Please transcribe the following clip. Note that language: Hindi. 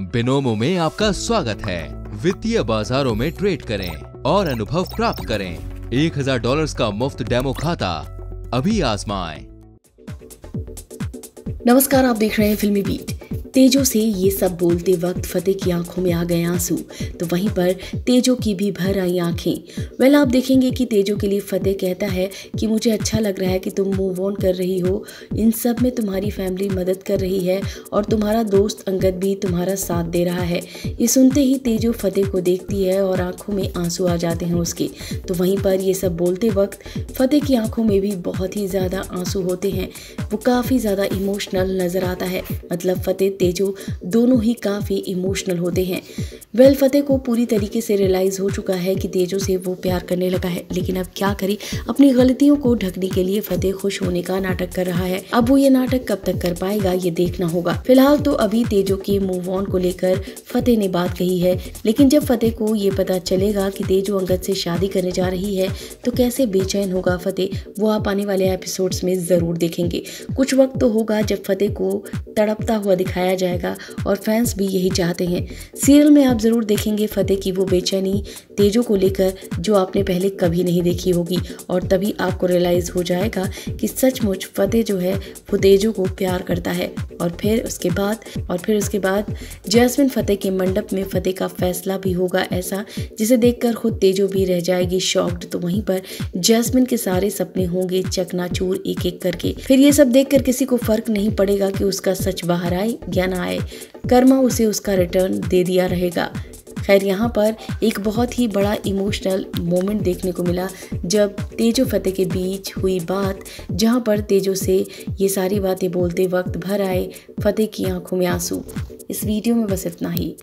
बिनोमो में आपका स्वागत है। वित्तीय बाजारों में ट्रेड करें और अनुभव प्राप्त करें। एक हज़ार डॉलर का मुफ़्त डेमो खाता अभी आजमाएँ। नमस्कार, आप देख रहे हैं फिल्मी बीट। तेजो से ये सब बोलते वक्त फतेह की आँखों में आ गए आँसू। तो वहीं पर तेजो की भी भर आई आँखें। वेल आप देखेंगे कि तेजो के लिए फतेह कहता है कि मुझे अच्छा लग रहा है कि तुम मूव ऑन कर रही हो। इन सब में तुम्हारी फैमिली मदद कर रही है और तुम्हारा दोस्त अंगद भी तुम्हारा साथ दे रहा है। ये सुनते ही तेजो फतेह को देखती है और आँखों में आँसू आ जाते हैं उसके। तो वहीं पर ये सब बोलते वक्त फतेह की आँखों में भी बहुत ही ज़्यादा आँसू होते हैं। वो काफ़ी ज़्यादा इमोशनल नज़र आता है। मतलब फतेह तेजो दोनों ही काफ़ी इमोशनल होते हैं। वेल फतेह को पूरी तरीके से रियलाइज़ हो चुका है कि तेजो से वो प्यार करने लगा है। लेकिन अब क्या करे? अपनी गलतियों को ढकने के लिए फतेह खुश होने का नाटक कर रहा है। अब वो ये नाटक कब तक कर पाएगा, ये देखना होगा। फ़िलहाल तो अभी तेजो के मूव ऑन को लेकर फतेह ने बात कही है। लेकिन जब फतेह को ये पता चलेगा कि तेजो अंगद से शादी करने जा रही है तो कैसे बेचैन होगा फतेह? वो आप आने वाले एपिसोड्स में ज़रूर देखेंगे। कुछ वक्त तो होगा जब फतेह को तड़पता हुआ दिखाया जाएगा और फैंस भी यही चाहते हैं। सीरियल में आप ज़रूर देखेंगे फतेह की वो बेचैनी तेजो को लेकर जो आपने पहले कभी नहीं देखी होगी। और तभी आपको रियलाइज़ हो जाएगा कि सचमुच फतेह जो है, वो तेजो को प्यार करता है। और फिर उसके बाद, और फिर उसके बाद जैस्मिन फतेह के मंडप में फतेह का फैसला भी होगा ऐसा, जिसे देखकर खुद तेजो भी रह जाएगी शॉक्ड तो वहीं पर जैस्मिन के सारे सपने होंगे चकनाचूर एक एक करके। फिर ये सब देखकर किसी को फ़र्क नहीं पड़ेगा कि उसका सच बाहर आए या ना आए। कर्मा उसे उसका रिटर्न दे दिया रहेगा। खैर, यहाँ पर एक बहुत ही बड़ा इमोशनल मोमेंट देखने को मिला, जब तेजो फतेह के बीच हुई बात, जहाँ पर तेजो से ये सारी बातें बोलते वक्त भर आए फतेह की आँखों में आँसू। इस वीडियो में बस इतना ही।